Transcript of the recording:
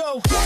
go.